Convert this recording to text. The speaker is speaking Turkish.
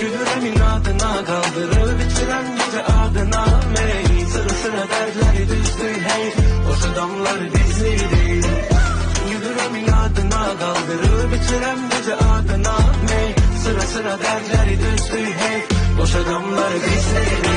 Gülüremin adına kaldırır bitiren gece adına mey Sıra sıra dertleri düzdü hey. Boş adamlar bizli değil. Gülüremin adına kaldırır bitiren gece adına mey Sıra sıra dertleri düzdü hey. Boş adamlar bizli değil.